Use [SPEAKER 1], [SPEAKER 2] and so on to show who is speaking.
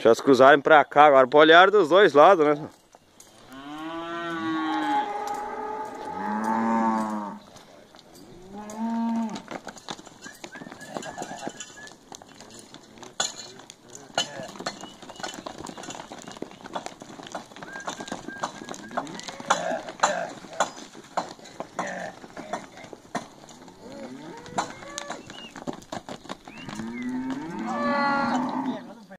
[SPEAKER 1] Já se cruzarem pra cá, agora pra olhar dos dois lados, né? Yeah.